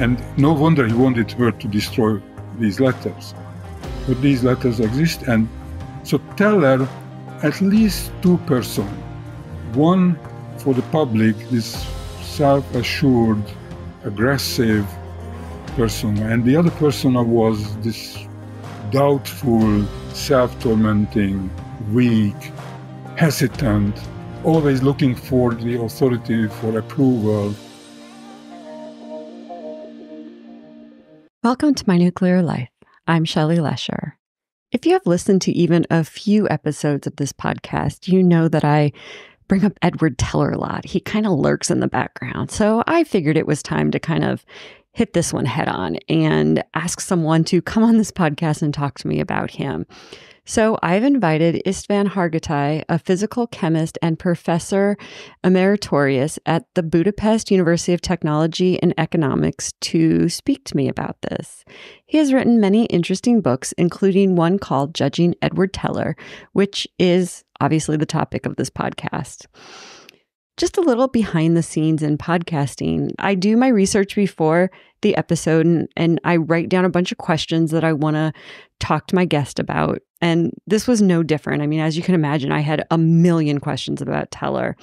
And no wonder he wanted her to destroy these letters. But these letters exist, and so Teller at least two persons. One for the public, this self assured, aggressive person, and the other person was this doubtful, self tormenting, weak, hesitant, always looking for the authority for approval. Welcome to My Nuclear Life. I'm Shelley Lesher. If you have listened to even a few episodes of this podcast, you know that I bring up Edward Teller a lot. He kind of lurks in the background. So I figured it was time to kind of hit this one head on and ask someone to come on this podcast and talk to me about him. So I've invited Istvan Hargittai, a physical chemist and professor emeritus at the Budapest University of Technology and Economics, to speak to me about this. He has written many interesting books, including one called Judging Edward Teller, which is obviously the topic of this podcast. Just a little behind the scenes in podcasting. I do my research before the episode and, and I write down a bunch of questions that I want to talk to my guest about. And this was no different. I mean, as you can imagine, I had a million questions about Teller.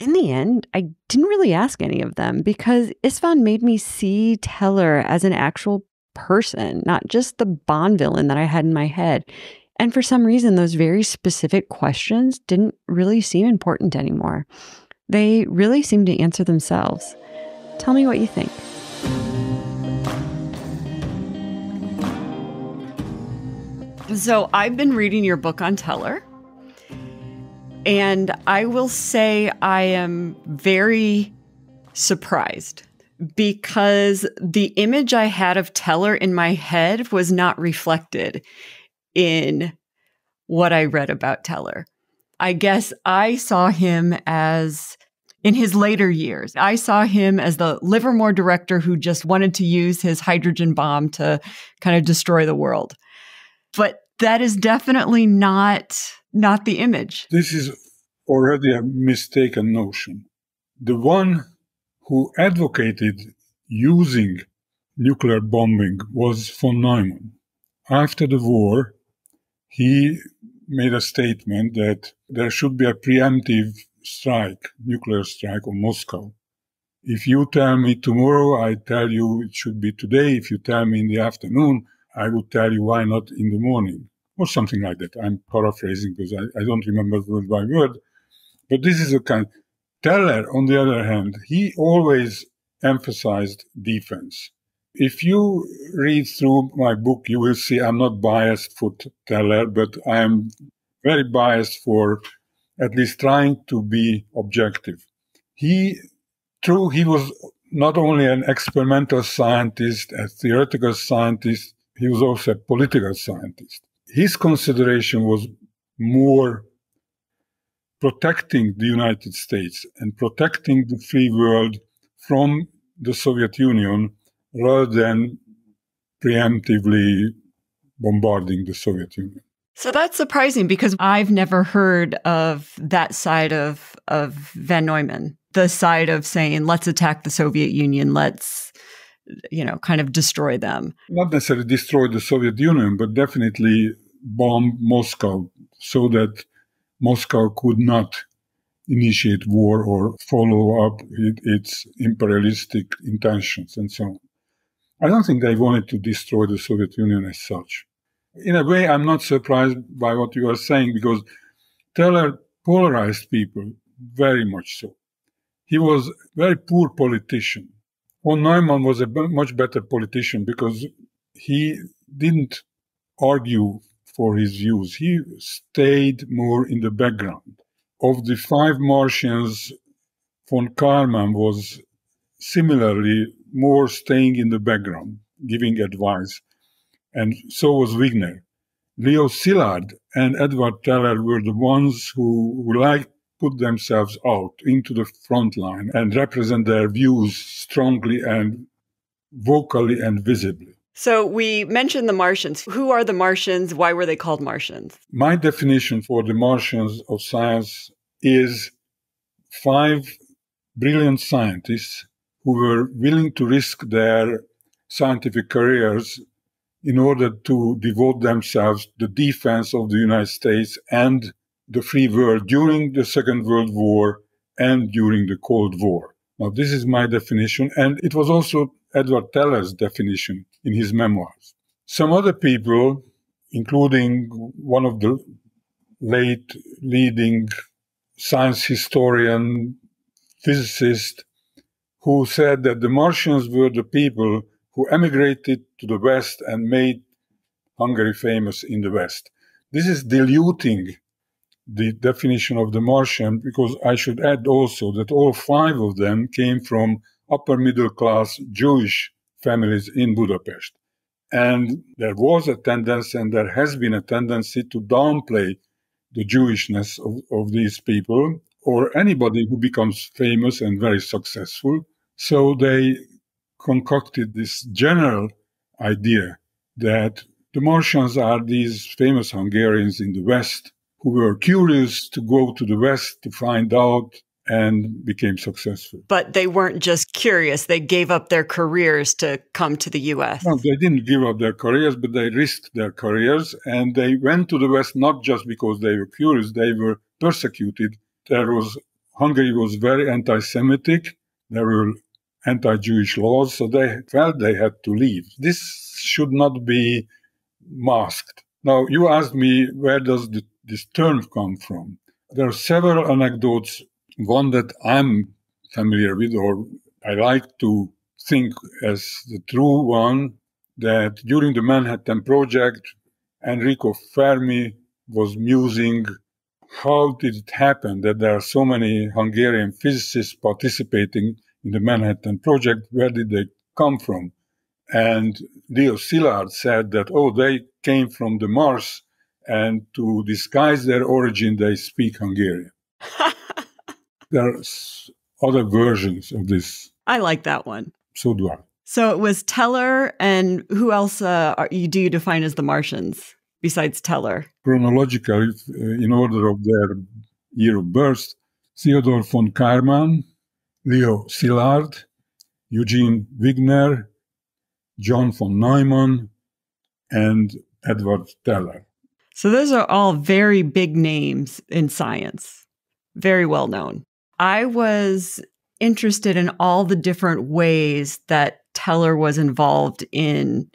In the end, I didn't really ask any of them because Istvan made me see Teller as an actual person, not just the Bond villain that I had in my head. And for some reason, those very specific questions didn't really seem important anymore. They really seemed to answer themselves. Tell me what you think. So, I've been reading your book on Teller, and I will say I am very surprised because the image I had of Teller in my head was not reflected in what I read about Teller. I guess I saw him as in his later years. I saw him as the Livermore director who just wanted to use his hydrogen bomb to kind of destroy the world. But that is definitely not not the image. This is already a mistaken notion. The one who advocated using nuclear bombing was von Neumann. After the war, he made a statement that there should be a preemptive strike, nuclear strike on Moscow. If you tell me tomorrow, I tell you it should be today. If you tell me in the afternoon, I would tell you why not in the morning or something like that. I'm paraphrasing because I, I don't remember word by word. But this is a kind. Teller, on the other hand, he always emphasized defense. If you read through my book, you will see I'm not biased for Teller, but I am very biased for at least trying to be objective. He, true, he was not only an experimental scientist, a theoretical scientist, he was also a political scientist. His consideration was more protecting the United States and protecting the free world from the Soviet Union rather than preemptively bombarding the Soviet Union. So that's surprising because I've never heard of that side of of von Neumann, the side of saying let's attack the Soviet Union, let's you know, kind of destroy them. Not necessarily destroy the Soviet Union, but definitely bomb Moscow so that Moscow could not initiate war or follow up its imperialistic intentions and so on. I don't think they wanted to destroy the Soviet Union as such. In a way, I'm not surprised by what you are saying because Teller polarized people very much so. He was a very poor politician. Von Neumann was a much better politician because he didn't argue for his views. He stayed more in the background. Of the five Martians, von Karman was similarly more staying in the background, giving advice. And so was Wigner. Leo Szilard and Edward Teller were the ones who, who like put themselves out into the front line and represent their views strongly and vocally and visibly. So we mentioned the Martians. Who are the Martians? Why were they called Martians? My definition for the Martians of science is five brilliant scientists who were willing to risk their scientific careers in order to devote themselves to the defense of the United States and the free world during the Second World War and during the Cold War. Now, this is my definition, and it was also Edward Teller's definition in his memoirs. Some other people, including one of the late leading science historian, physicist, who said that the Martians were the people who emigrated to the West and made Hungary famous in the West. This is diluting the definition of the Martian because I should add also that all five of them came from upper middle class Jewish families in Budapest. And there was a tendency, and there has been a tendency to downplay the Jewishness of, of these people or anybody who becomes famous and very successful. So they concocted this general idea that the Martians are these famous Hungarians in the West who were curious to go to the West to find out and became successful. But they weren't just curious, they gave up their careers to come to the US. No, they didn't give up their careers, but they risked their careers and they went to the West not just because they were curious, they were persecuted. There was Hungary was very anti Semitic. There were anti Jewish laws, so they felt they had to leave. This should not be masked. Now, you asked me where does the, this term come from? There are several anecdotes one that I'm familiar with, or I like to think as the true one, that during the Manhattan Project, Enrico Fermi was musing how did it happen that there are so many Hungarian physicists participating in the Manhattan Project? Where did they come from? And Leo Szilard said that, oh, they came from the Mars, and to disguise their origin, they speak Hungarian. There's other versions of this. I like that one. So do I. So it was Teller, and who else uh, are you, do you define as the Martians besides Teller? Chronologically, uh, in order of their year of birth, Theodor von Karman, Leo Szilard, Eugene Wigner, John von Neumann, and Edward Teller. So those are all very big names in science, very well known. I was interested in all the different ways that Teller was involved in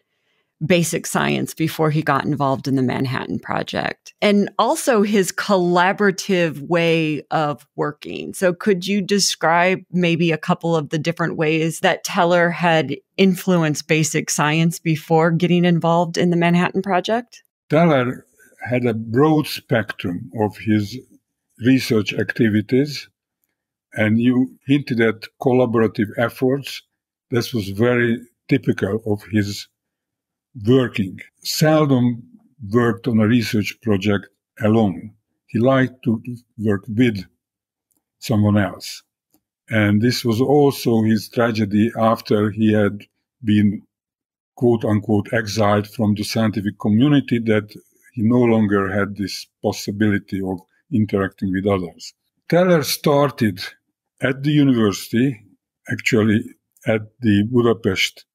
basic science before he got involved in the Manhattan Project and also his collaborative way of working. So, could you describe maybe a couple of the different ways that Teller had influenced basic science before getting involved in the Manhattan Project? Teller had a broad spectrum of his research activities and you hinted at collaborative efforts. This was very typical of his working. Seldom worked on a research project alone. He liked to work with someone else. And this was also his tragedy after he had been quote unquote exiled from the scientific community that he no longer had this possibility of interacting with others. Teller started at the university, actually at the Budapest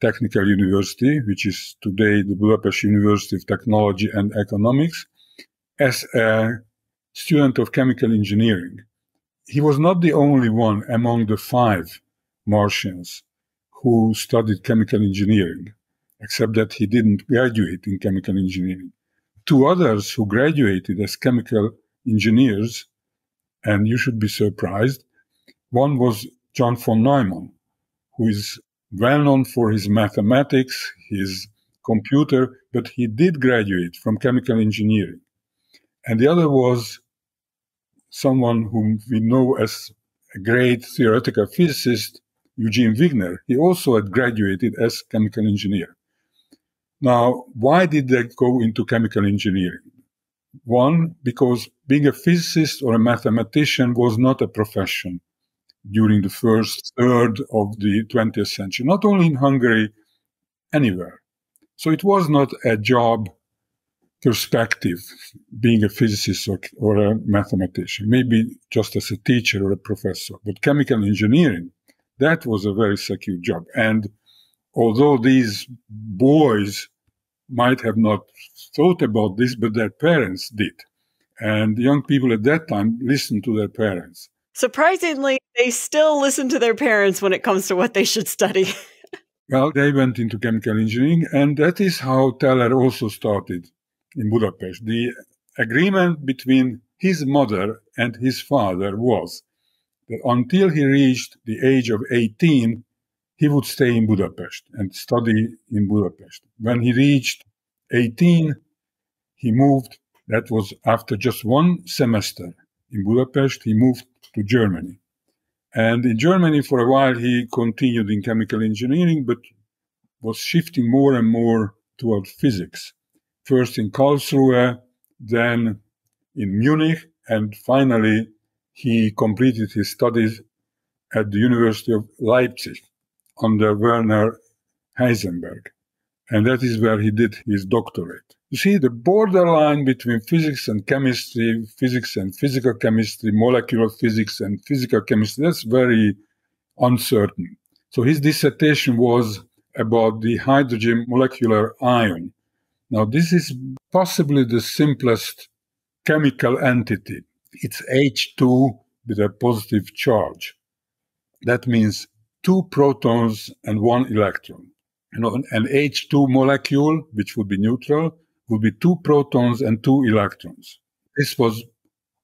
Technical University, which is today the Budapest University of Technology and Economics, as a student of chemical engineering. He was not the only one among the five Martians who studied chemical engineering, except that he didn't graduate in chemical engineering. Two others who graduated as chemical engineers, and you should be surprised, one was John von Neumann, who is well known for his mathematics, his computer, but he did graduate from chemical engineering. And the other was someone whom we know as a great theoretical physicist, Eugene Wigner. He also had graduated as chemical engineer. Now, why did they go into chemical engineering? One, because being a physicist or a mathematician was not a profession during the first third of the 20th century, not only in Hungary, anywhere. So it was not a job perspective, being a physicist or, or a mathematician, maybe just as a teacher or a professor. But chemical engineering That was a very secure job. And although these boys might have not thought about this, but their parents did. And young people at that time listened to their parents. Surprisingly, they still listen to their parents when it comes to what they should study. well, they went into chemical engineering, and that is how Teller also started in Budapest. The agreement between his mother and his father was that until he reached the age of 18, he would stay in Budapest and study in Budapest. When he reached 18, he moved. That was after just one semester in Budapest. He moved to Germany. And in Germany, for a while, he continued in chemical engineering, but was shifting more and more toward physics. First in Karlsruhe, then in Munich, and finally, he completed his studies at the University of Leipzig under Werner Heisenberg. And that is where he did his doctorate. You see, the borderline between physics and chemistry, physics and physical chemistry, molecular physics and physical chemistry, that's very uncertain. So his dissertation was about the hydrogen molecular ion. Now, this is possibly the simplest chemical entity. It's H2 with a positive charge. That means two protons and one electron. You know, an H2 molecule, which would be neutral, would be two protons and two electrons. This was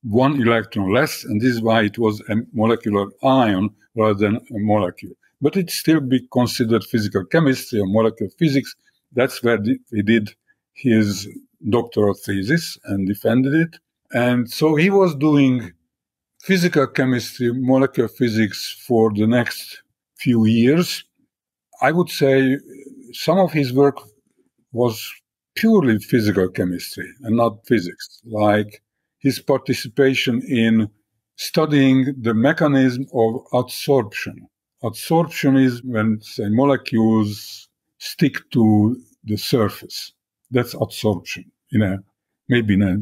one electron less, and this is why it was a molecular ion rather than a molecule. But it still be considered physical chemistry or molecular physics. That's where he did his doctoral thesis and defended it. And so he was doing physical chemistry, molecular physics for the next few years. I would say some of his work was purely physical chemistry and not physics, like his participation in studying the mechanism of adsorption. Adsorption is when, say, molecules stick to the surface. That's adsorption in a, maybe in a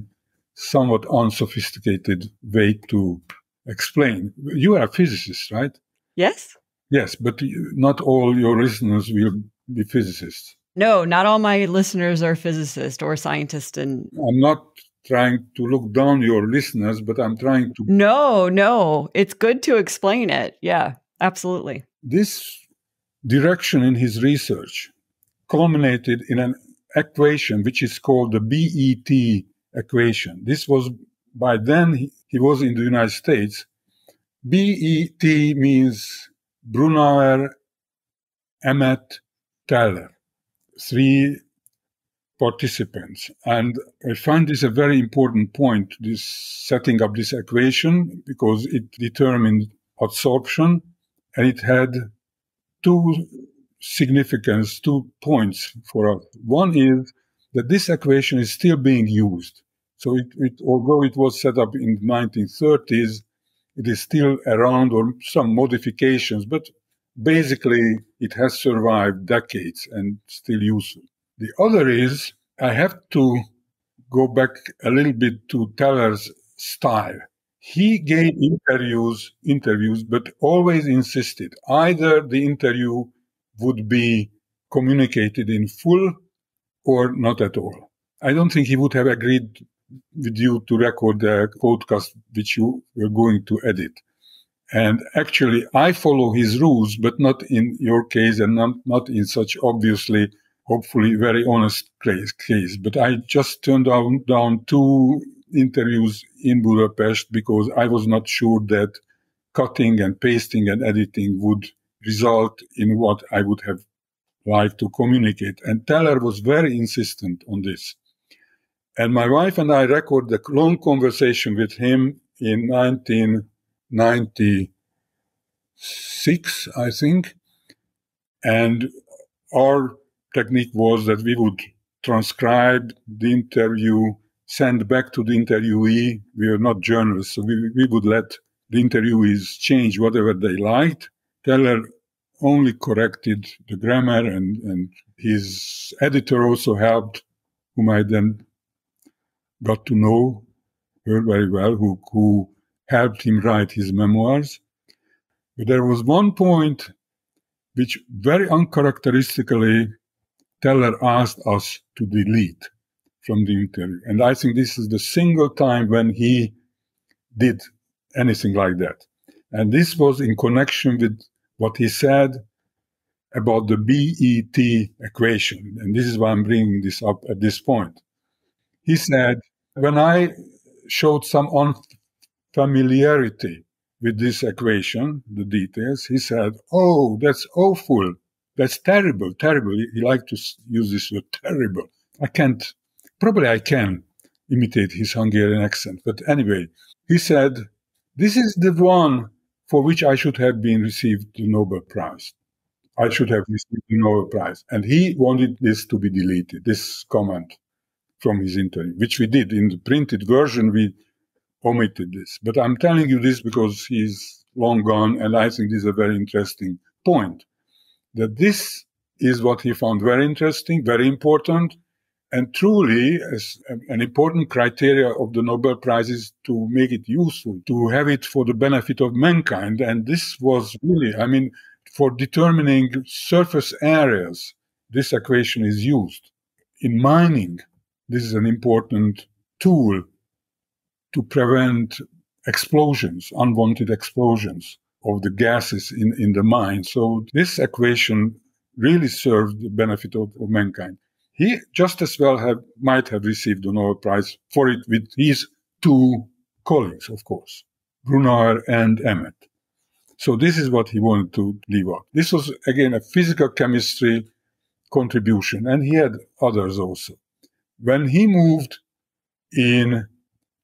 somewhat unsophisticated way to explain. You are a physicist, right? Yes. Yes, but not all your listeners will be physicists. No, not all my listeners are physicists or scientists. And I'm not trying to look down your listeners, but I'm trying to. No, no, it's good to explain it. Yeah, absolutely. This direction in his research culminated in an equation which is called the BET equation. This was by then he, he was in the United States. BET means Brunauer, Emmett, Teller, three participants. And I find this a very important point, this setting up this equation, because it determined adsorption and it had two significance, two points for us. One is that this equation is still being used. So it, it, although it was set up in the 1930s, it is still around or some modifications, but basically it has survived decades and still useful. The other is I have to go back a little bit to Teller's style. He gave interviews, interviews, but always insisted either the interview would be communicated in full or not at all. I don't think he would have agreed with you to record the podcast which you were going to edit. And actually, I follow his rules, but not in your case and not, not in such obviously, hopefully very honest case, case. But I just turned down, down two interviews in Budapest because I was not sure that cutting and pasting and editing would result in what I would have liked to communicate. And Teller was very insistent on this. And my wife and I recorded a long conversation with him in 1996, I think. And our technique was that we would transcribe the interview, send back to the interviewee. We are not journalists, so we, we would let the interviewees change whatever they liked. Teller only corrected the grammar and, and his editor also helped, whom I then got to know her very well, who, who helped him write his memoirs. But there was one point which very uncharacteristically Teller asked us to delete from the interview. And I think this is the single time when he did anything like that. And this was in connection with what he said about the BET equation. And this is why I'm bringing this up at this point. He said, when I showed some unfamiliarity with this equation, the details, he said, Oh, that's awful. That's terrible, terrible. He liked to use this word terrible. I can't, probably I can imitate his Hungarian accent. But anyway, he said, This is the one for which I should have been received the Nobel Prize. I should have received the Nobel Prize. And he wanted this to be deleted, this comment from his interview, which we did in the printed version. We omitted this. But I'm telling you this because he's long gone, and I think this is a very interesting point. That this is what he found very interesting, very important, and truly an important criteria of the Nobel Prize is to make it useful, to have it for the benefit of mankind. And this was really, I mean, for determining surface areas, this equation is used. In mining, this is an important tool to prevent explosions, unwanted explosions of the gases in, in the mine. So this equation really served the benefit of, of mankind. He just as well have, might have received the Nobel Prize for it with his two colleagues, of course, Brunauer and Emmett. So this is what he wanted to leave out. This was again a physical chemistry contribution, and he had others also. When he moved in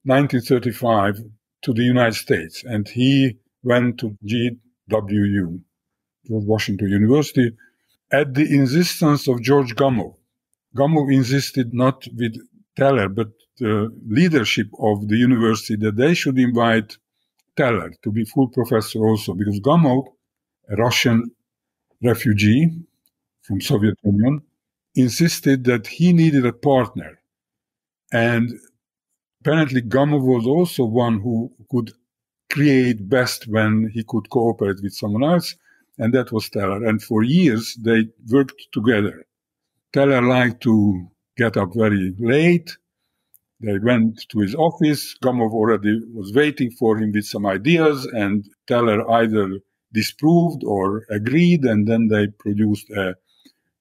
1935 to the United States, and he went to GWU, Washington University, at the insistence of George Gamow. Gamow insisted not with Teller, but the leadership of the university that they should invite Teller to be full professor also, because Gamow, a Russian refugee from Soviet Union, insisted that he needed a partner. And apparently Gamow was also one who could create best when he could cooperate with someone else, and that was Teller. And for years they worked together. Teller liked to get up very late. They went to his office. Gamow already was waiting for him with some ideas, and Teller either disproved or agreed, and then they produced a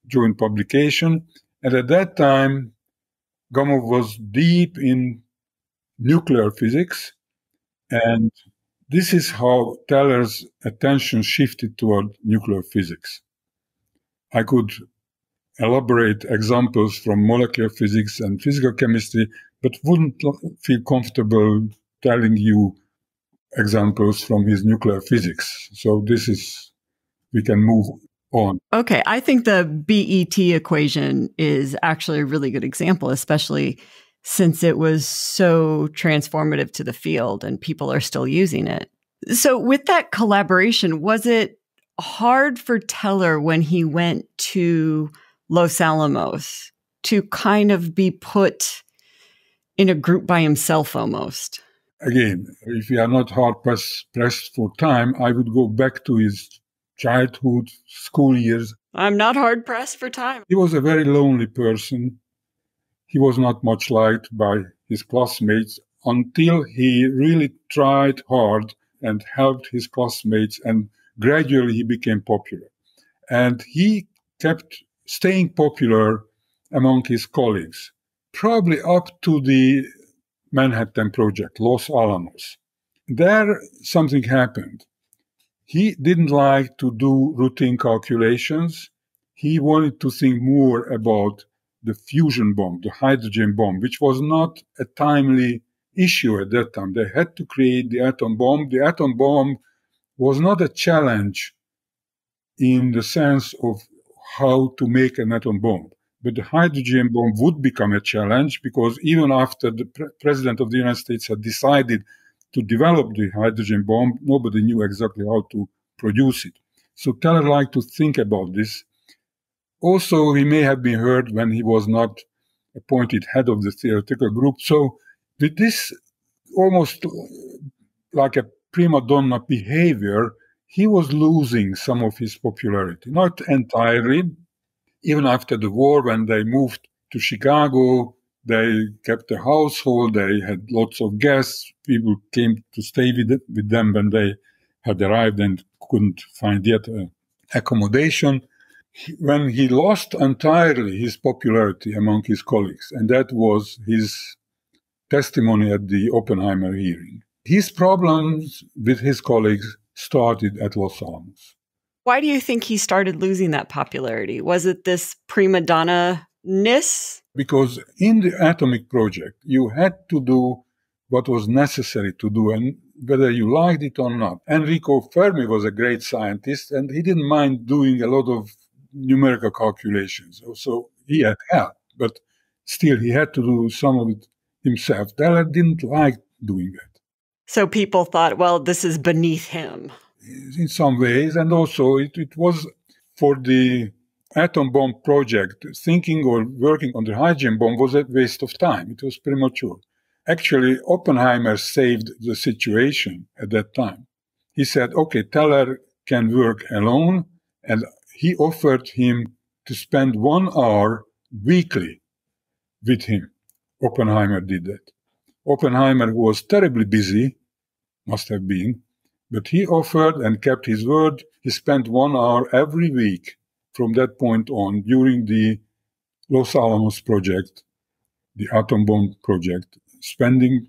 joint publication. And at that time, Gamow was deep in nuclear physics. And this is how Teller's attention shifted toward nuclear physics. I could elaborate examples from molecular physics and physical chemistry, but wouldn't feel comfortable telling you examples from his nuclear physics. So this is, we can move on. Okay. I think the BET equation is actually a really good example, especially since it was so transformative to the field and people are still using it. So, with that collaboration, was it hard for Teller when he went to Los Alamos to kind of be put in a group by himself almost? Again, if you are not hard pressed, pressed for time, I would go back to his childhood, school years. I'm not hard pressed for time. He was a very lonely person he was not much liked by his classmates until he really tried hard and helped his classmates and gradually he became popular. And he kept staying popular among his colleagues, probably up to the Manhattan Project, Los Alamos. There, something happened. He didn't like to do routine calculations. He wanted to think more about the fusion bomb, the hydrogen bomb, which was not a timely issue at that time. They had to create the atom bomb. The atom bomb was not a challenge in the sense of how to make an atom bomb. But the hydrogen bomb would become a challenge because even after the pre- president of the United States had decided to develop the hydrogen bomb, nobody knew exactly how to produce it. So Teller liked to think about this also, he may have been heard when he was not appointed head of the theoretical group. So, with this almost uh, like a prima donna behavior, he was losing some of his popularity, not entirely. Even after the war, when they moved to Chicago, they kept a household. They had lots of guests. People came to stay with, with them when they had arrived and couldn't find yet uh, accommodation. When he lost entirely his popularity among his colleagues, and that was his testimony at the Oppenheimer hearing. His problems with his colleagues started at Los Alamos. Why do you think he started losing that popularity? Was it this prima donna ness? Because in the atomic project, you had to do what was necessary to do, and whether you liked it or not. Enrico Fermi was a great scientist, and he didn't mind doing a lot of numerical calculations. So he had help, but still he had to do some of it himself. Teller didn't like doing that. So people thought, well, this is beneath him. In some ways, and also it, it was for the atom bomb project, thinking or working on the hydrogen bomb was a waste of time. It was premature. Actually, Oppenheimer saved the situation at that time. He said, okay, Teller can work alone, and he offered him to spend one hour weekly with him. Oppenheimer did that. Oppenheimer was terribly busy, must have been, but he offered and kept his word. He spent one hour every week from that point on during the Los Alamos project, the atom bomb project, spending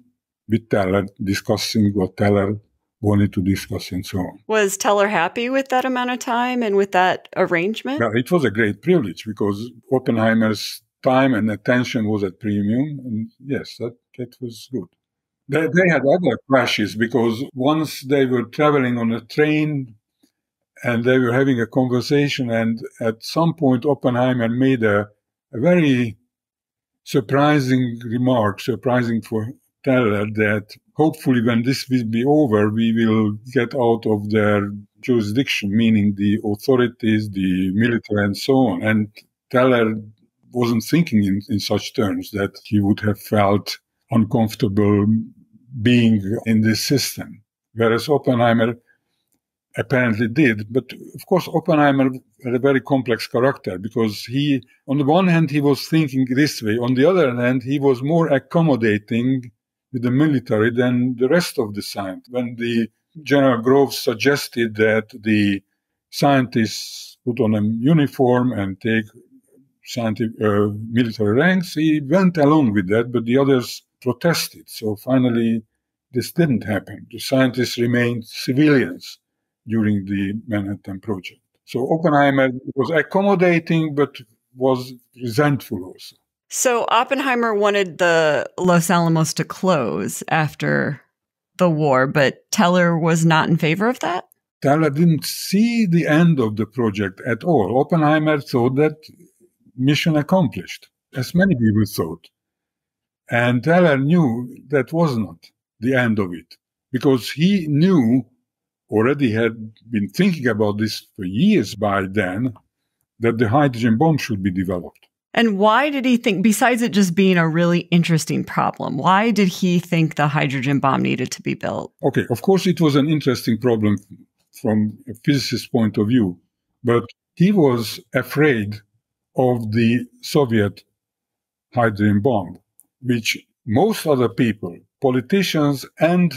with Teller, discussing what Teller wanted to discuss and so on. Was Teller happy with that amount of time and with that arrangement? Well, it was a great privilege because Oppenheimer's time and attention was at premium. And yes, that, that was good. They, they had other clashes because once they were traveling on a train and they were having a conversation, and at some point, Oppenheimer made a, a very surprising remark, surprising for Teller, that hopefully when this will be over, we will get out of their jurisdiction, meaning the authorities, the military, and so on. And Teller wasn't thinking in, in such terms that he would have felt uncomfortable being in this system. Whereas Oppenheimer apparently did. But of course, Oppenheimer had a very complex character because he, on the one hand, he was thinking this way. On the other hand, he was more accommodating with the military than the rest of the science. When the General Groves suggested that the scientists put on a uniform and take scientific uh, military ranks. He went along with that, but the others protested. So finally, this didn't happen. The scientists remained civilians during the Manhattan Project. So Oppenheimer was accommodating, but was resentful also. So Oppenheimer wanted the Los Alamos to close after the war, but Teller was not in favor of that? Teller didn't see the end of the project at all. Oppenheimer thought that mission accomplished, as many people thought. And Teller knew that was not the end of it, because he knew, already had been thinking about this for years by then, that the hydrogen bomb should be developed. And why did he think, besides it just being a really interesting problem, why did he think the hydrogen bomb needed to be built? Okay, of course, it was an interesting problem from a physicist's point of view, but he was afraid of the Soviet hydrogen bomb, which most other people, politicians and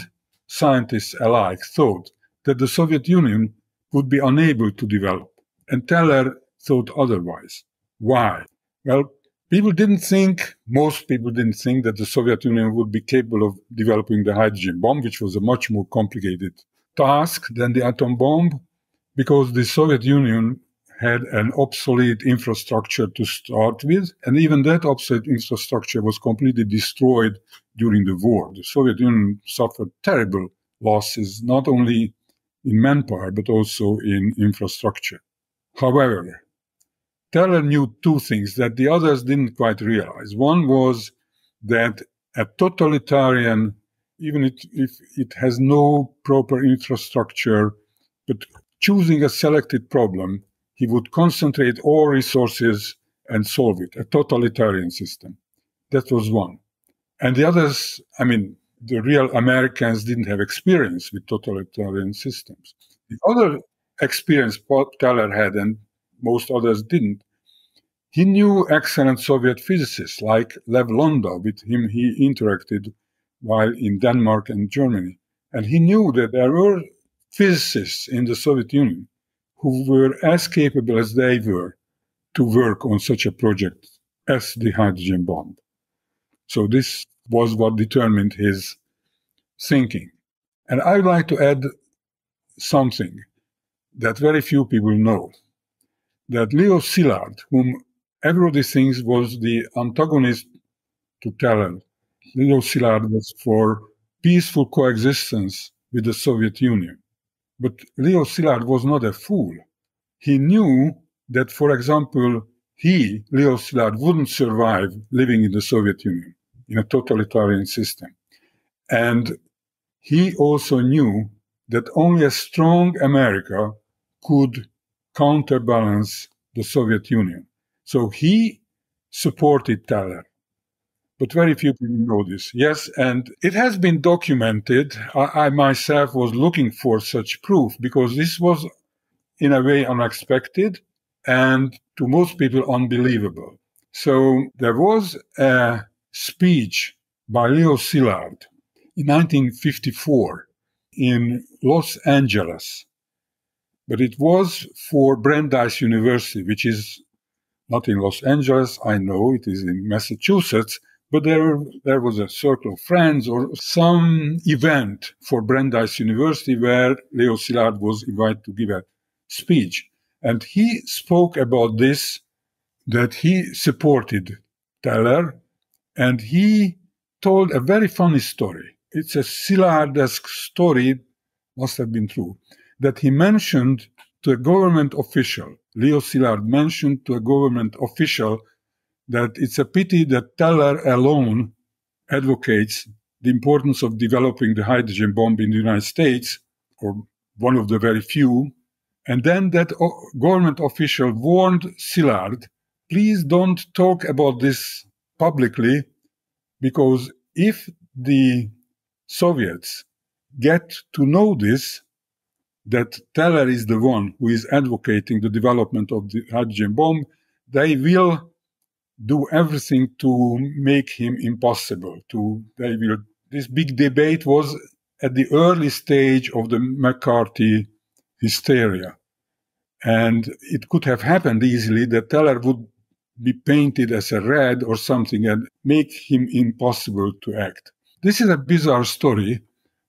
scientists alike, thought that the Soviet Union would be unable to develop. And Teller thought otherwise. Why? Well, people didn't think, most people didn't think that the Soviet Union would be capable of developing the hydrogen bomb, which was a much more complicated task than the atom bomb, because the Soviet Union had an obsolete infrastructure to start with, and even that obsolete infrastructure was completely destroyed during the war. The Soviet Union suffered terrible losses, not only in manpower, but also in infrastructure. However, Teller knew two things that the others didn't quite realize. One was that a totalitarian, even if it has no proper infrastructure, but choosing a selected problem he would concentrate all resources and solve it, a totalitarian system. That was one. And the others, I mean, the real Americans didn't have experience with totalitarian systems. The other experience Paul Teller had and most others didn't, he knew excellent Soviet physicists like Lev Landau, with him he interacted while in Denmark and Germany. And he knew that there were physicists in the Soviet Union who were as capable as they were to work on such a project as the hydrogen bomb. So this was what determined his thinking. And I would like to add something that very few people know. That Leo Szilard, whom everybody thinks was the antagonist to Teller, Leo Szilard was for peaceful coexistence with the Soviet Union. But Leo Szilard was not a fool. He knew that, for example, he, Leo Szilard, wouldn't survive living in the Soviet Union in a totalitarian system. And he also knew that only a strong America could counterbalance the Soviet Union. So he supported Teller. But very few people know this. Yes, and it has been documented. I, I myself was looking for such proof because this was, in a way, unexpected and to most people unbelievable. So there was a speech by Leo Szilard in 1954 in Los Angeles, but it was for Brandeis University, which is not in Los Angeles, I know it is in Massachusetts, but there, there was a circle of friends or some event for Brandeis University where Leo Szilard was invited to give a speech. And he spoke about this, that he supported Teller, and he told a very funny story. It's a Szilard-esque story, must have been true, that he mentioned to a government official. Leo Szilard mentioned to a government official that it's a pity that Teller alone advocates the importance of developing the hydrogen bomb in the United States, or one of the very few, and then that government official warned Szilard, please don't talk about this publicly, because if the Soviets get to know this, that Teller is the one who is advocating the development of the hydrogen bomb, they will do everything to make him impossible. To they will. This big debate was at the early stage of the McCarthy hysteria. And it could have happened easily that Teller would be painted as a red or something and make him impossible to act. This is a bizarre story,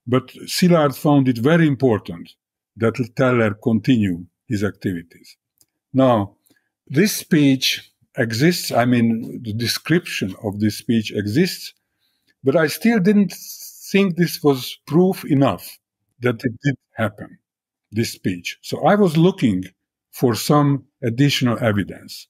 but Szilard found it very important that Teller continue his activities. Now, this speech exists, I mean, the description of this speech exists, but I still didn't think this was proof enough that it did happen, this speech. So I was looking for some additional evidence.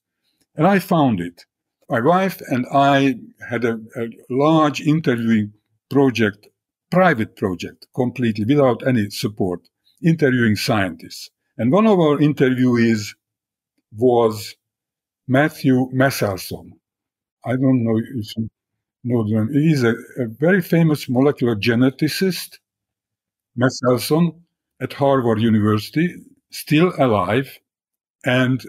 And I found it. My wife and I had a, a large interviewing project, private project, completely without any support, interviewing scientists. And one of our interviewees was Matthew Meselson. I don't know if you know them. He is a, a very famous molecular geneticist, Meselson, at Harvard University, still alive. And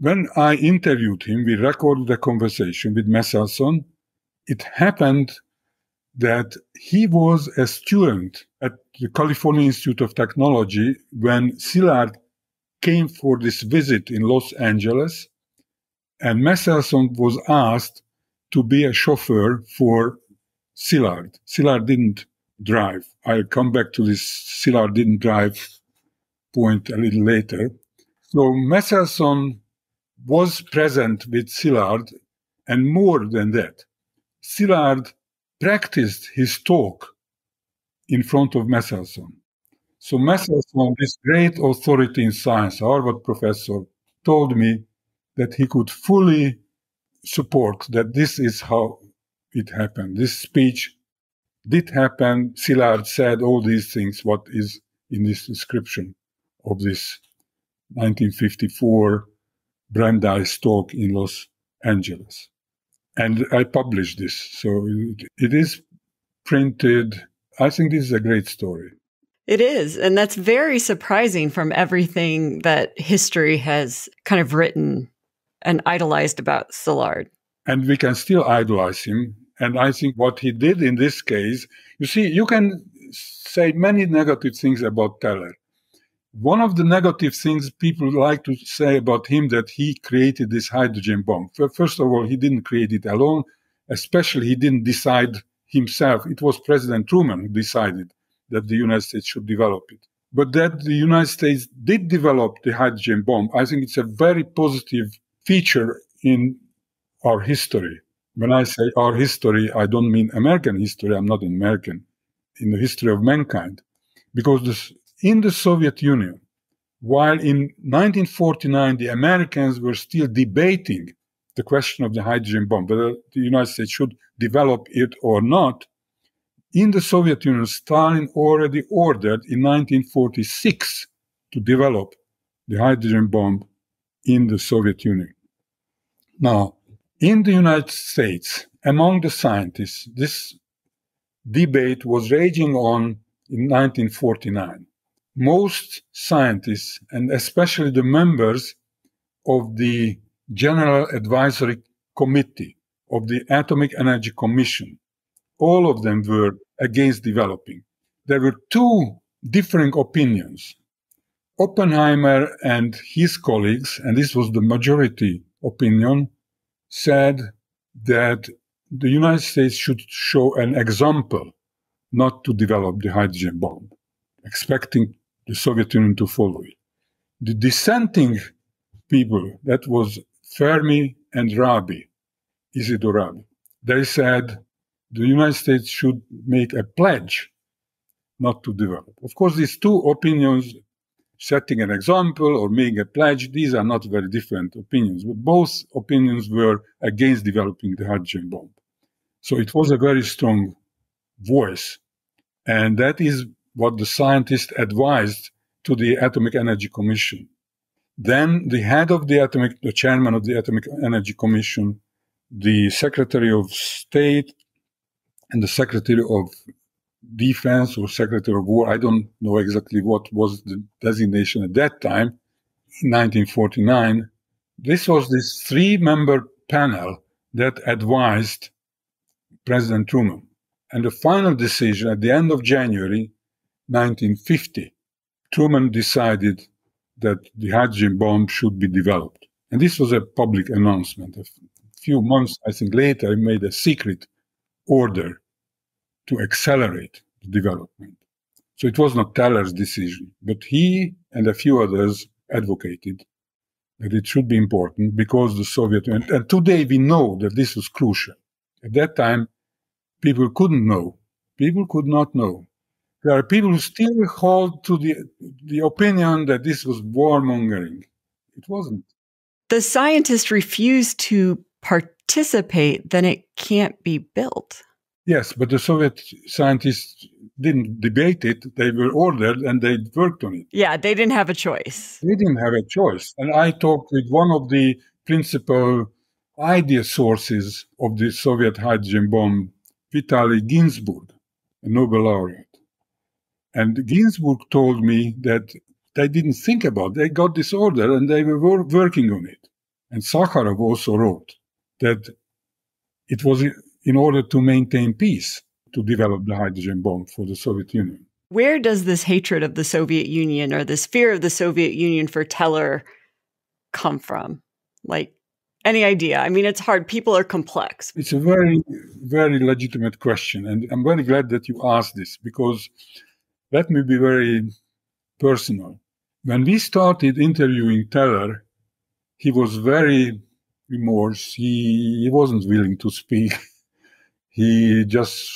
when I interviewed him, we recorded a conversation with Meselson. It happened that he was a student at the California Institute of Technology when Szilard came for this visit in Los Angeles, and Meselson was asked to be a chauffeur for Szilard. Szilard didn't drive. I'll come back to this Szilard didn't drive point a little later. So Meselson was present with Szilard, and more than that, Szilard practiced his talk in front of Meselson. So Meselson, this great authority in science, Harvard professor, told me that he could fully support that this is how it happened. This speech did happen. Szilard said all these things, what is in this description of this 1954 Brandeis talk in Los Angeles. And I published this. So it, it is printed. I think this is a great story. It is. And that's very surprising from everything that history has kind of written and idolized about Szilard. And we can still idolize him. And I think what he did in this case, you see, you can say many negative things about Teller. One of the negative things people like to say about him that he created this hydrogen bomb. First of all, he didn't create it alone. Especially, he didn't decide himself. It was President Truman who decided that the United States should develop it. But that the United States did develop the hydrogen bomb, I think it's a very positive feature in our history. When I say our history, I don't mean American history. I'm not an American. In the history of mankind. Because this, in the Soviet Union, while in 1949 the Americans were still debating the question of the hydrogen bomb, whether the United States should develop it or not, in the Soviet Union, Stalin already ordered in 1946 to develop the hydrogen bomb in the Soviet Union. Now, in the United States, among the scientists, this debate was raging on in 1949. Most scientists, and especially the members of the General Advisory Committee of the Atomic Energy Commission, all of them were against developing. There were two differing opinions. Oppenheimer and his colleagues, and this was the majority opinion, said that the United States should show an example not to develop the hydrogen bomb, expecting the Soviet Union to follow it. The dissenting people, that was Fermi and Rabi, Isidor Rabi, they said the United States should make a pledge not to develop. Of course, these two opinions, setting an example or making a pledge, these are not very different opinions, but both opinions were against developing the hydrogen bomb. So it was a very strong voice. And that is what the scientists advised to the Atomic Energy Commission. Then the head of the atomic, the chairman of the Atomic Energy Commission, the Secretary of State, and the Secretary of Defense or Secretary of War, I don't know exactly what was the designation at that time, in 1949. This was this three member panel that advised President Truman. And the final decision at the end of January 1950, Truman decided that the hydrogen bomb should be developed. And this was a public announcement. A few months, I think, later, he made a secret order to accelerate the development. So it was not Teller's decision, but he and a few others advocated that it should be important because the Soviet Union, and today we know that this was crucial. At that time, people couldn't know. People could not know. There are people who still hold to the, the opinion that this was warmongering. It wasn't. The scientists refused to participate, then it can't be built. Yes, but the Soviet scientists didn't debate it. They were ordered and they worked on it. Yeah, they didn't have a choice. They didn't have a choice. And I talked with one of the principal idea sources of the Soviet hydrogen bomb, Vitaly Ginzburg, a Nobel laureate. And Ginzburg told me that they didn't think about it. They got this order and they were working on it. And Sakharov also wrote that it was in order to maintain peace to develop the hydrogen bomb for the Soviet Union. Where does this hatred of the Soviet Union or this fear of the Soviet Union for Teller come from? Like, any idea? I mean, it's hard. People are complex. It's a very, very legitimate question. And I'm very glad that you asked this because let me be very personal. When we started interviewing Teller, he was very remorse. He, he wasn't willing to speak. He just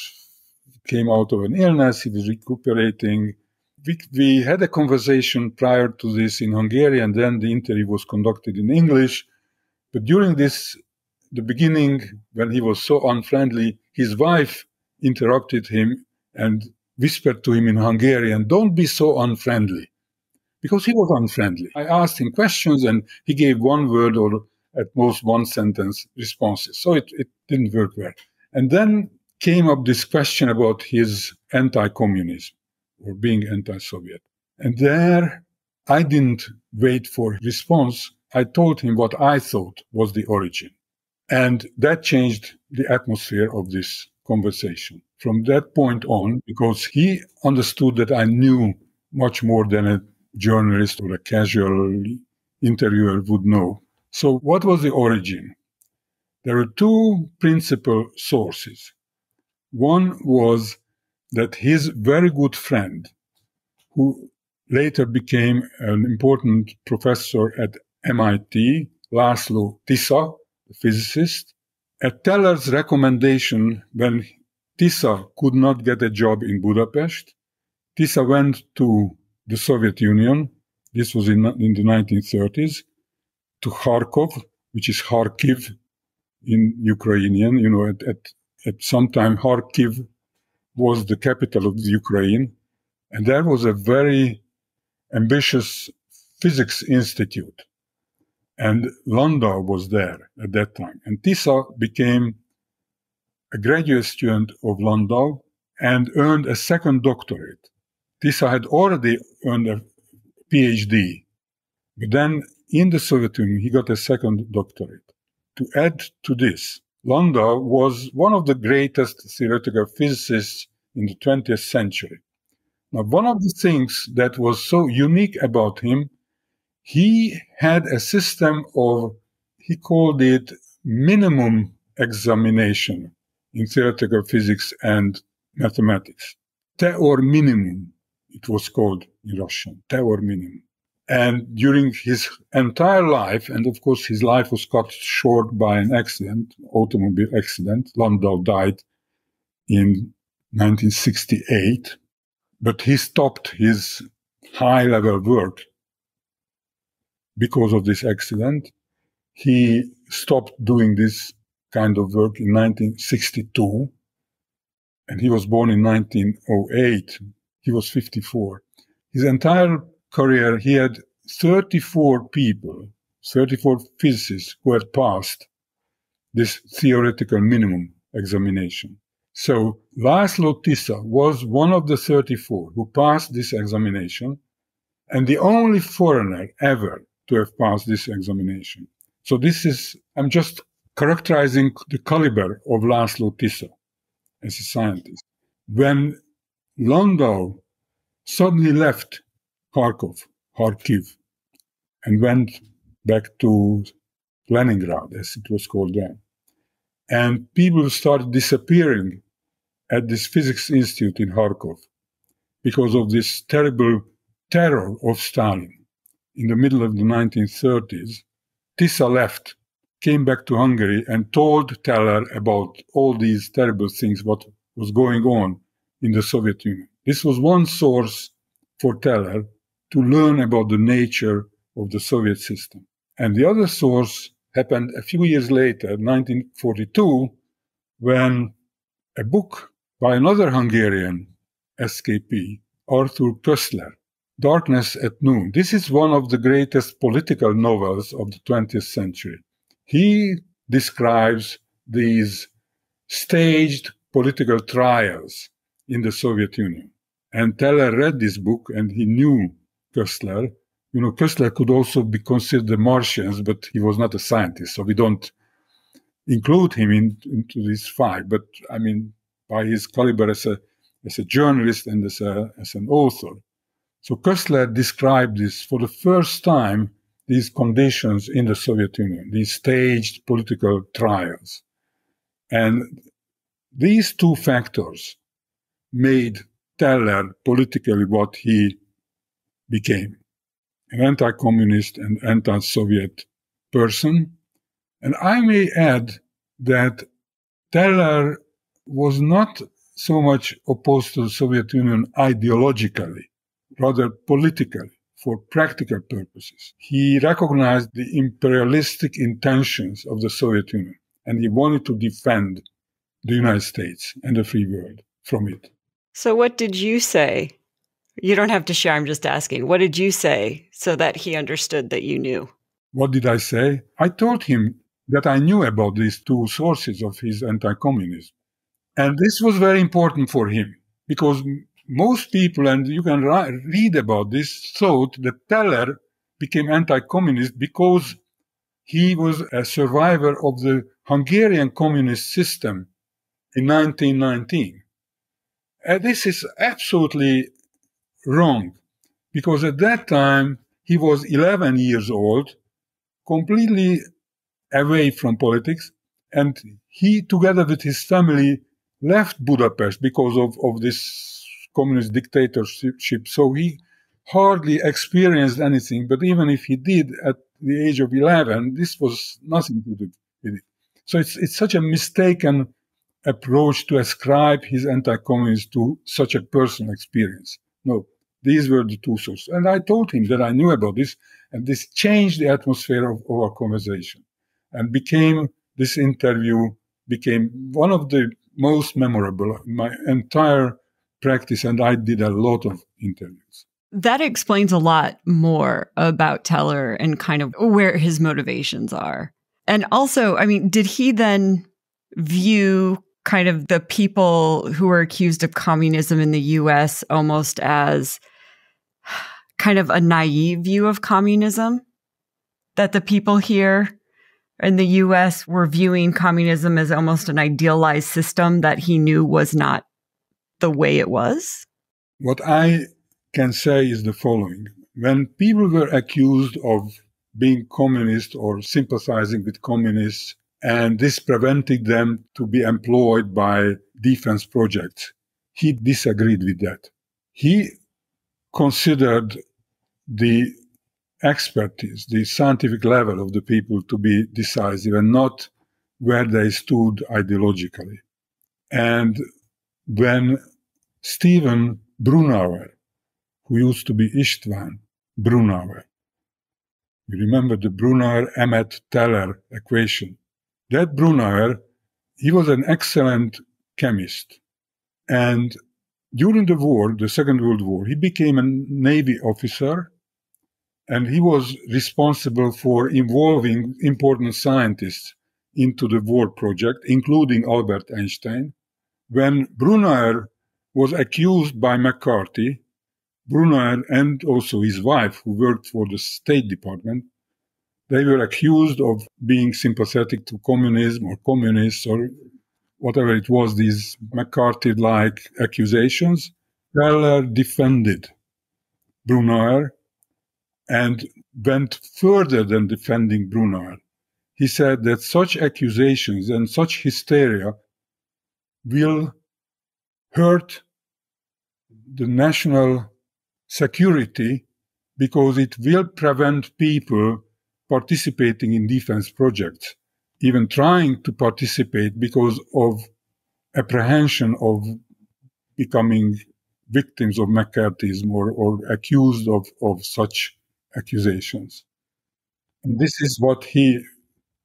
came out of an illness. He was recuperating. We, we had a conversation prior to this in Hungarian, and then the interview was conducted in English. But during this, the beginning, when he was so unfriendly, his wife interrupted him and whispered to him in Hungarian, Don't be so unfriendly. Because he was unfriendly. I asked him questions and he gave one word or at most one sentence responses. So it, it didn't work well. And then came up this question about his anti communism. or being anti Soviet. And there, I didn't wait for response. I told him what I thought was the origin. And that changed the atmosphere of this conversation. From that point on, because he understood that I knew much more than a journalist or a casual interviewer would know. So, what was the origin? There are two principal sources. One was that his very good friend, who later became an important professor at MIT, Laszlo Tisza, the physicist, at Teller's recommendation, when Tisza could not get a job in Budapest, Tisza went to the Soviet Union. This was in, in the 1930s to Kharkov, which is Kharkiv in Ukrainian. You know, at, at, at some time, Kharkiv was the capital of the Ukraine. And there was a very ambitious physics institute. And Landau was there at that time. And Tisza became a graduate student of Landau and earned a second doctorate. Tisza had already earned a PhD. But then in the Soviet Union, he got a second doctorate. To add to this, Landau was one of the greatest theoretical physicists in the 20th century. Now, one of the things that was so unique about him, he had a system of, he called it minimum examination in theoretical physics and mathematics. Teor minimum, it was called in Russian, Teor minimum. And during his entire life, and of course his life was cut short by an accident, automobile accident, Landau died in 1968, but he stopped his high level work because of this accident. He stopped doing this kind of work in 1962, and he was born in 1908. He was 54. His entire career, he had 34 people, 34 physicists who had passed this theoretical minimum examination. So Laszlo Tisza was one of the 34 who passed this examination and the only foreigner ever to have passed this examination. So this is, I'm just characterizing the caliber of Laszlo Tisza as a scientist. When Landau suddenly left Kharkov, Kharkiv, and went back to Leningrad, as it was called then. And people started disappearing at this physics institute in Kharkov because of this terrible terror of Stalin. In the middle of the 1930s, Tisza left, came back to Hungary, and told Teller about all these terrible things, what was going on in the Soviet Union. This was one source for Teller to learn about the nature of the Soviet system. And the other source happened a few years later, 1942, when a book by another Hungarian SKP, Arthur Koestler, Darkness at Noon. This is one of the greatest political novels of the 20th century. He describes these staged political trials in the Soviet Union. And Teller read this book and he knew Koestler. You know, Koestler could also be considered the Martians, but he was not a scientist, so we don't include him in, into this fight. But I mean, by his caliber as a, as a journalist and as, a, as an author. So Koestler described this for the first time, these conditions in the Soviet Union, these staged political trials. And these two factors made Teller politically what he became an anti communist and anti Soviet person. And I may add that Teller was not so much opposed to the Soviet Union ideologically, rather politically, for practical purposes. He recognized the imperialistic intentions of the Soviet Union and he wanted to defend the United States and the free world from it. So, what did you say? You don't have to share, I'm just asking. What did you say so that he understood that you knew? What did I say? I told him that I knew about these two sources of his anti communism. And this was very important for him because most people, and you can read about this, thought that Teller became anti-communist because he was a survivor of the Hungarian communist system in 1919. And this is absolutely wrong because at that time he was 11 years old, completely away from politics, and he, together with his family, left Budapest because of, of this communist dictatorship. So he hardly experienced anything, but even if he did at the age of 11, this was nothing to do with it. So it's, it's such a mistaken approach to ascribe his anti-communism to such a personal experience. No, these were the two sources. And I told him that I knew about this, and this changed the atmosphere of, of our conversation and became, this interview became one of the most memorable in my entire practice. And I did a lot of interviews. That explains a lot more about Teller and kind of where his motivations are. And also, I mean, did he then view kind of the people who were accused of communism in the US almost as kind of a naive view of communism? That the people here in the US were viewing communism as almost an idealized system that he knew was not the way it was? What I can say is the following. When people were accused of being communist or sympathizing with communists, and this prevented them to be employed by defense projects. He disagreed with that. He considered the expertise, the scientific level of the people to be decisive and not where they stood ideologically. And when Stephen Brunauer, who used to be István Brunauer, you remember the Brunauer-Emmett-Teller equation, that Brunauer, he was an excellent chemist. And during the war, the Second World War, he became a Navy officer and he was responsible for involving important scientists into the war project, including Albert Einstein. When Brunauer was accused by McCarthy, Brunauer and also his wife, who worked for the State Department, they were accused of being sympathetic to communism or communists or whatever it was, these McCarthy like accusations. Teller defended Brunauer and went further than defending Brunauer. He said that such accusations and such hysteria will hurt the national security because it will prevent people participating in defense projects, even trying to participate because of apprehension of becoming victims of McCarthyism or, or accused of, of such accusations. And this is what he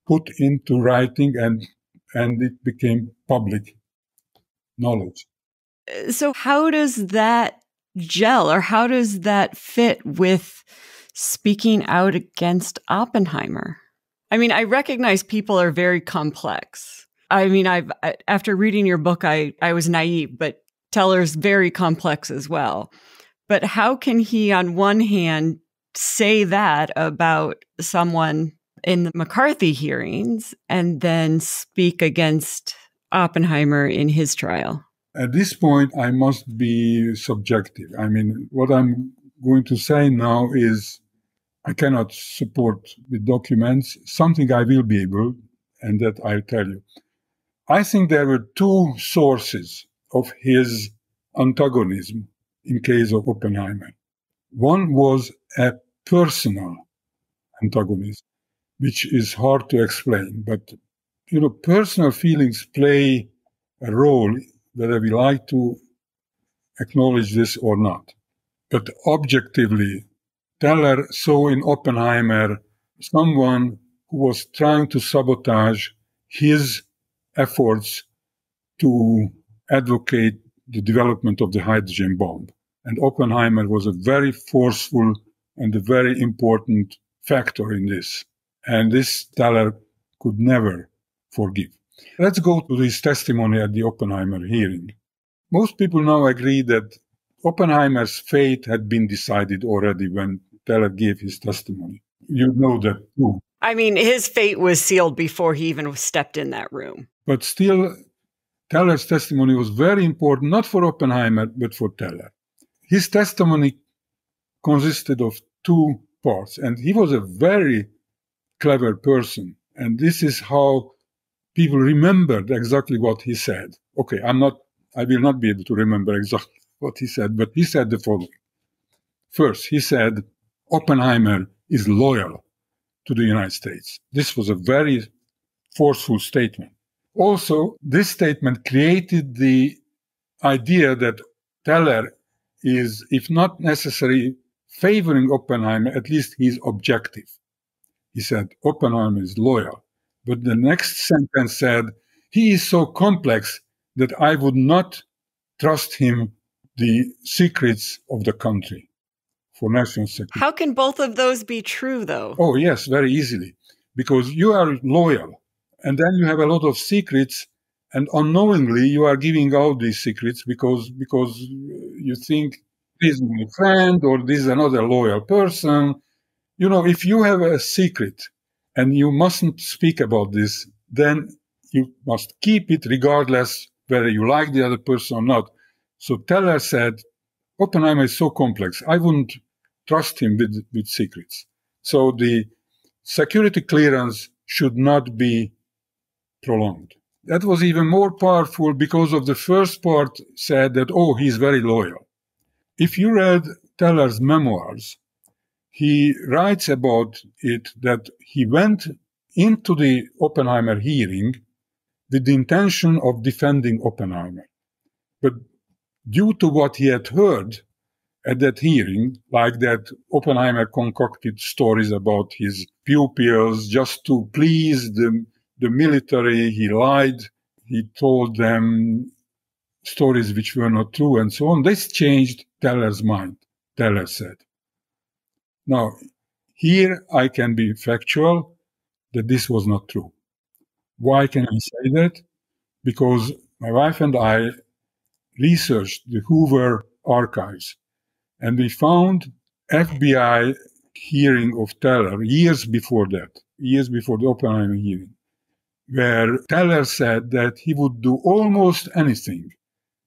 put into writing and, and it became public knowledge. So, how does that gel or how does that fit with speaking out against Oppenheimer? I mean, I recognize people are very complex. I mean, I've after reading your book, I I was naive, but Teller's very complex as well. But how can he, on one hand, say that about someone in the McCarthy hearings and then speak against Oppenheimer in his trial? At this point, I must be subjective. I mean, what I'm going to say now is I cannot support with documents something I will be able, and that I'll tell you. I think there were two sources of his antagonism in case of Oppenheimer. One was a personal antagonism, which is hard to explain, but you know, personal feelings play a role whether we like to acknowledge this or not. But objectively, Teller saw in Oppenheimer someone who was trying to sabotage his efforts to advocate the development of the hydrogen bomb. And Oppenheimer was a very forceful and a very important factor in this. And this Teller could never forgive. Let's go to his testimony at the Oppenheimer hearing. Most people now agree that Oppenheimer's fate had been decided already when Teller gave his testimony. You know that too. I mean, his fate was sealed before he even stepped in that room. But still, Teller's testimony was very important, not for Oppenheimer, but for Teller. His testimony consisted of two parts, and he was a very clever person. And this is how people remembered exactly what he said. Okay, I'm not, I will not be able to remember exactly what he said, but he said the following. First, he said Oppenheimer is loyal to the United States. This was a very forceful statement. Also, this statement created the idea that Teller is, if not necessary, favoring Oppenheimer, at least he's objective. He said Oppenheimer is loyal. But the next sentence said, he is so complex that I would not trust him the secrets of the country for national security. How can both of those be true, though? Oh, yes, very easily. Because you are loyal, and then you have a lot of secrets, and unknowingly you are giving out these secrets because because you think this is my friend or this is another loyal person. You know, if you have a secret and you mustn't speak about this, then you must keep it regardless whether you like the other person or not. So Teller said, Oppenheimer is so complex, I wouldn't trust him with, with secrets. So the security clearance should not be prolonged. That was even more powerful because of the first part said that, oh, he's very loyal. If you read Teller's memoirs, he writes about it that he went into the Oppenheimer hearing with the intention of defending Oppenheimer. But due to what he had heard at that hearing, like that Oppenheimer concocted stories about his pupils just to please the, the military, he lied, he told them stories which were not true and so on. This changed Teller's mind, Teller said. Now, here I can be factual that this was not true. Why can I say that? Because my wife and I researched the Hoover archives and we found FBI hearing of Teller years before that, years before the Oppenheimer hearing, where Teller said that he would do almost anything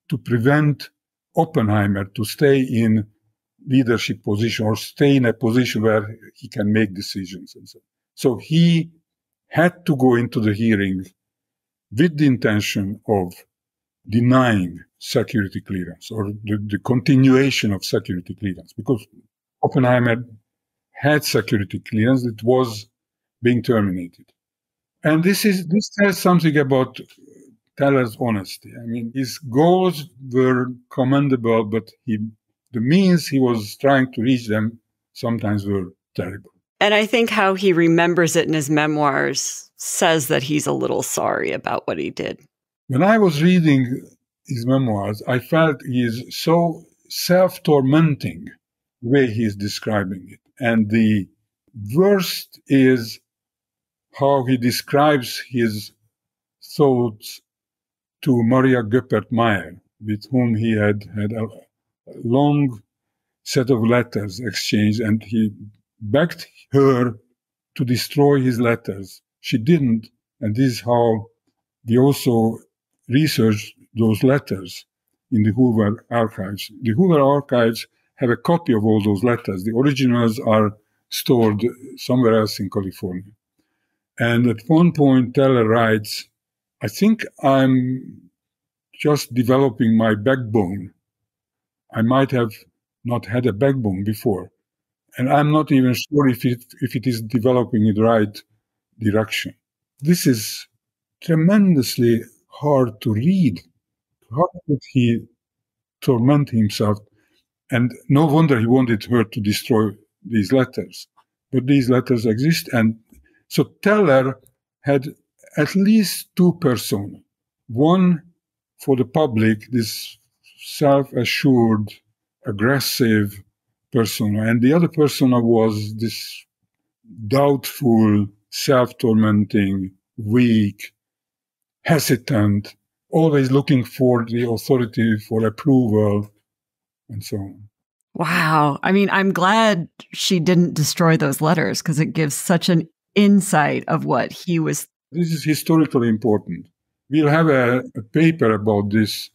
to prevent Oppenheimer to stay in leadership position or stay in a position where he can make decisions and so. So he had to go into the hearing with the intention of denying security clearance or the, the continuation of security clearance because Oppenheimer had security clearance that was being terminated. And this is this tells something about Teller's honesty. I mean, his goals were commendable, but he the means he was trying to reach them sometimes were terrible. And I think how he remembers it in his memoirs says that he's a little sorry about what he did. When I was reading his memoirs, I felt he is so self tormenting the way he's describing it. And the worst is how he describes his thoughts to Maria Goeppert Mayer, with whom he had had a long set of letters exchanged, and he begged her to destroy his letters. She didn't, and this is how we also researched those letters in the Hoover archives. The Hoover archives have a copy of all those letters. The originals are stored somewhere else in California. And at one point, Teller writes, I think I'm just developing my backbone. I might have not had a backbone before and I'm not even sure if it if it is developing in the right direction. This is tremendously hard to read. How could he torment himself? And no wonder he wanted her to destroy these letters. But these letters exist, and so Teller had at least two personas. One for the public, this self-assured, aggressive, persona. And the other persona was this doubtful, self tormenting, weak, hesitant, always looking for the authority for approval, and so on. Wow. I mean, I'm glad she didn't destroy those letters because it gives such an insight of what he was. This is historically important. We'll have a, a paper about this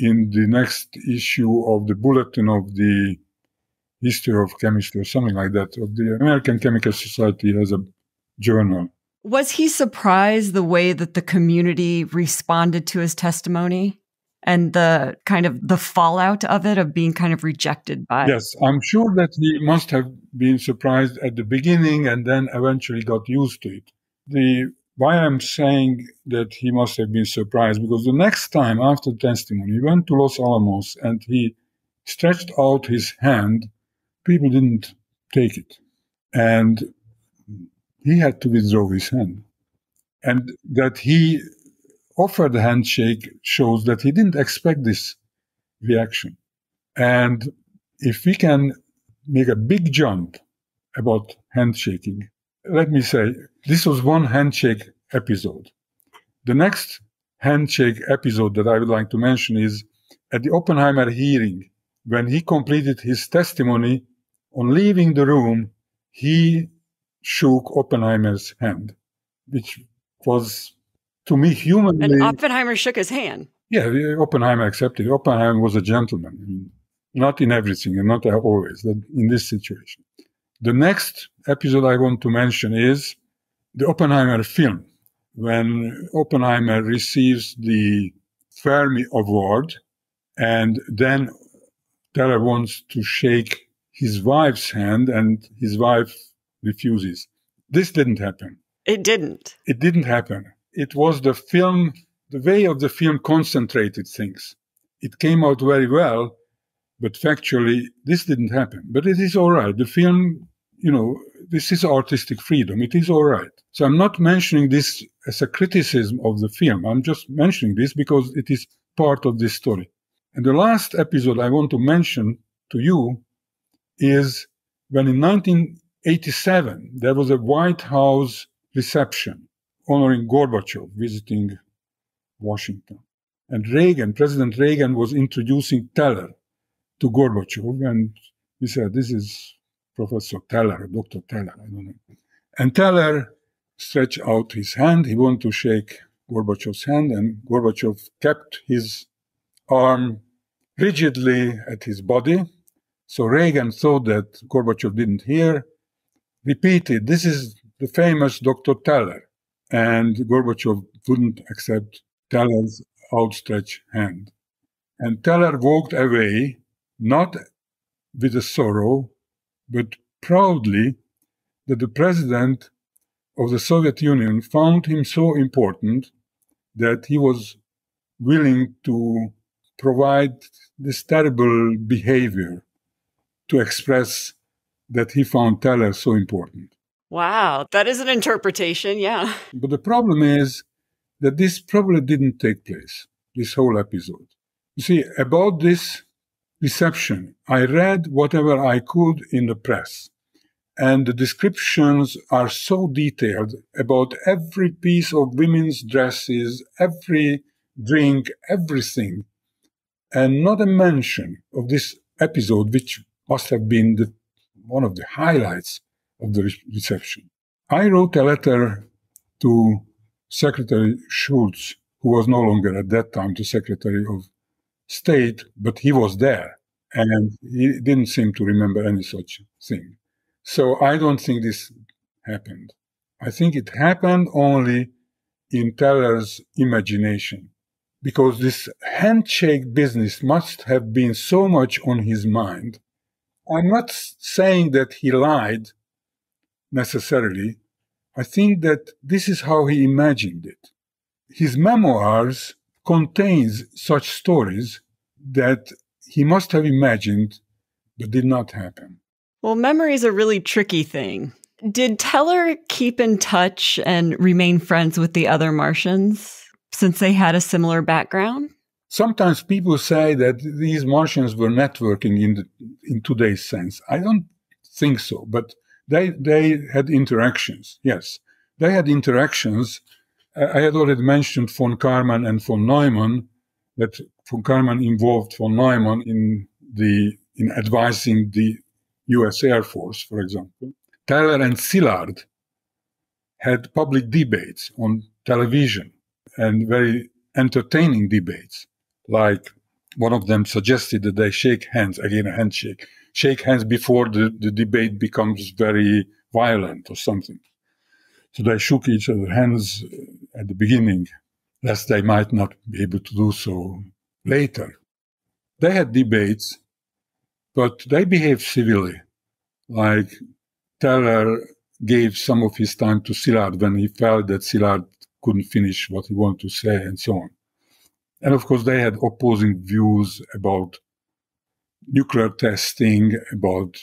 in the next issue of the Bulletin of the History of Chemistry or something like that. Of the American Chemical Society has a journal. Was he surprised the way that the community responded to his testimony? and the kind of the fallout of it of being kind of rejected by yes i'm sure that he must have been surprised at the beginning and then eventually got used to it the why i'm saying that he must have been surprised because the next time after the testimony he went to los alamos and he stretched out his hand. People didn't take it. And he had to withdraw his hand. And that he offered a handshake shows that he didn't expect this reaction. And if we can make a big jump about handshaking, let me say this was one handshake episode. The next handshake episode that I would like to mention is at the Oppenheimer hearing, when he completed his testimony on leaving the room, he shook Oppenheimer's hand, which was to me, humanly. And Oppenheimer shook his hand. Yeah, Oppenheimer accepted. Oppenheimer was a gentleman, not in everything and not always, in this situation. The next episode I want to mention is the Oppenheimer film. When Oppenheimer receives the Fermi Award, and then Teller wants to shake his wife's hand, and his wife refuses. This didn't happen. It didn't. It didn't happen it was the film, the way of the film concentrated things. It came out very well, but factually, this didn't happen. But it is all right. The film, you know, this is artistic freedom. It is all right. So I'm not mentioning this as a criticism of the film. I'm just mentioning this because it is part of this story. And the last episode I want to mention to you is when in 1987 there was a White House reception honoring Gorbachev visiting Washington. And Reagan, President Reagan was introducing Teller to Gorbachev, and he said, This is Professor Teller, Dr. Teller, I don't know. And Teller stretched out his hand. He wanted to shake Gorbachev's hand, and Gorbachev kept his arm rigidly at his body. So Reagan thought that Gorbachev didn't hear, repeated, This is the famous Dr. Teller and Gorbachev wouldn't accept Teller's outstretched hand. And Teller walked away, not with a sorrow, but proudly that the president of the Soviet Union found him so important that he was willing to provide this terrible behavior to express that he found Teller so important. Wow, that is an interpretation, yeah. But the problem is that this probably didn't take place, this whole episode. You see, about this reception, I read whatever I could in the press. And the descriptions are so detailed about every piece of women's dresses, every drink, everything. And not a mention of this episode, which must have been the, one of the highlights of the reception. I wrote a letter to Secretary Shultz, who was no longer at that time the Secretary of State, but he was there and he didn't seem to remember any such thing. So I don't think this happened. I think it happened only in Teller's imagination because this handshake business must have been so much on his mind. I'm not saying that he lied necessarily. I think that this is how he imagined it. His memoirs contains such stories that he must have imagined but did not happen. Well, memory is a really tricky thing. Did Teller keep in touch and remain friends with the other Martians since they had a similar background? Sometimes people say that these Martians were networking in the, in today's sense. I don't think so, but they they had interactions. Yes, they had interactions. I had already mentioned von Karman and von Neumann. That von Karman involved von Neumann in the in advising the U.S. Air Force, for example, Teller and Szilard had public debates on television and very entertaining debates. Like one of them suggested that they shake hands, again, a handshake, shake hands before the, the debate becomes very violent or something. So they shook each other's hands uh, at the beginning, lest they might not be able to do so later. They had debates, but they behaved civilly. Like Teller gave some of his time to Szilard when he felt that Szilard couldn't finish what he wanted to say and so on. And of course, they had opposing views about nuclear testing, about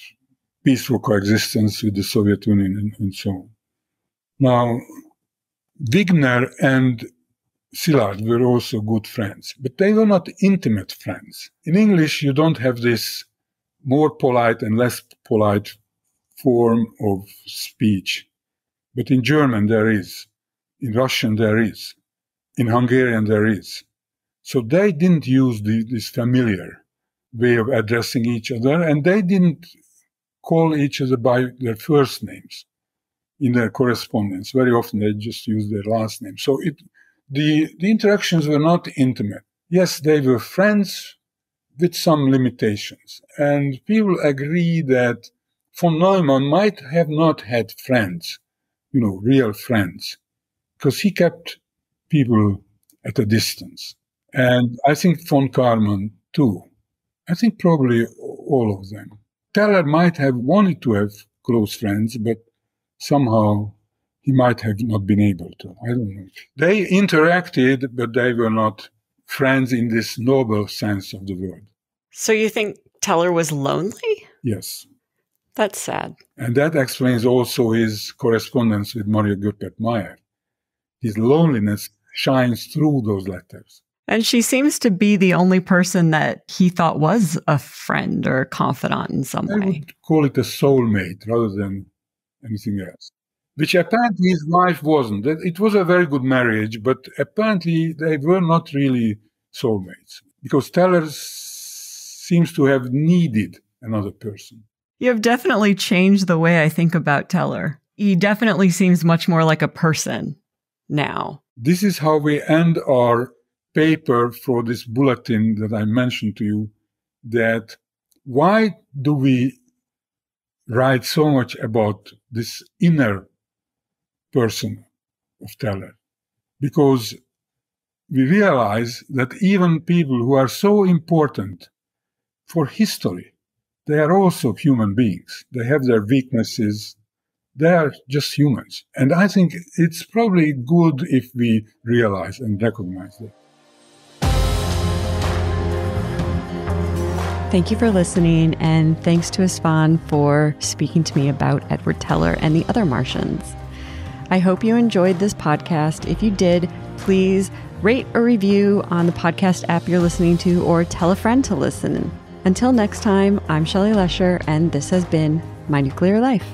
peaceful coexistence with the Soviet Union, and, and so on. Now, Wigner and Szilard were also good friends, but they were not intimate friends. In English, you don't have this more polite and less polite form of speech. But in German, there is. In Russian, there is. In Hungarian, there is. So they didn't use the, this familiar way of addressing each other, and they didn't call each other by their first names in their correspondence. Very often they just use their last name. So it, the, the interactions were not intimate. Yes, they were friends with some limitations. And people agree that von Neumann might have not had friends, you know, real friends, because he kept people at a distance. And I think von Karman too. I think probably all of them. Teller might have wanted to have close friends, but somehow he might have not been able to. I don't know. They interacted, but they were not friends in this noble sense of the word. So you think Teller was lonely? Yes. That's sad. And that explains also his correspondence with Maria Goeppert Mayer. His loneliness shines through those letters. And she seems to be the only person that he thought was a friend or confidant in some I way. would call it a soulmate rather than anything else. Which apparently his wife wasn't. It was a very good marriage, but apparently they were not really soulmates because Teller seems to have needed another person. You have definitely changed the way I think about Teller. He definitely seems much more like a person now. This is how we end our paper for this bulletin that I mentioned to you that why do we write so much about this inner person of Teller? Because we realize that even people who are so important for history, they are also human beings. They have their weaknesses. They are just humans. And I think it's probably good if we realize and recognize that. Thank you for listening, and thanks to Istvan for speaking to me about Edward Teller and the other Martians. I hope you enjoyed this podcast. If you did, please rate or review on the podcast app you're listening to, or tell a friend to listen. Until next time, I'm Shelley Lesher, and this has been My Nuclear Life.